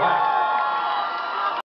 Wow.